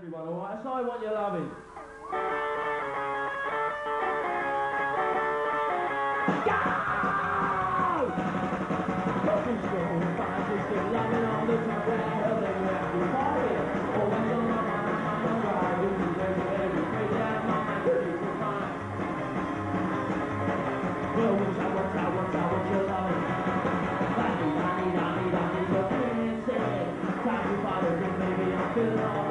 everyone, alright? That's not what you're loving. All the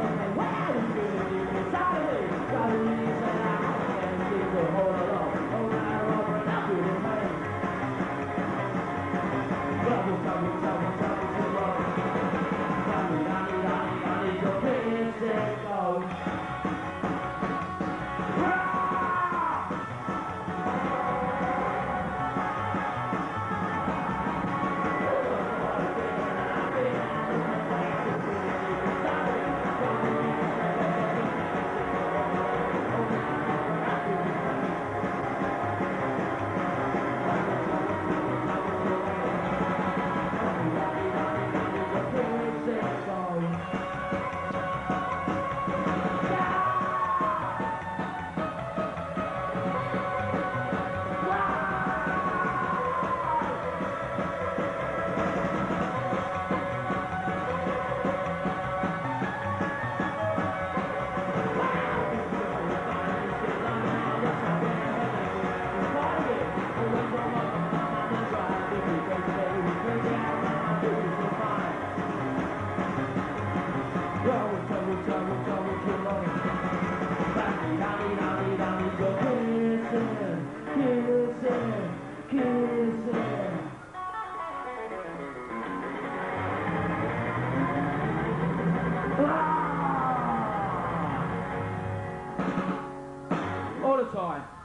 time.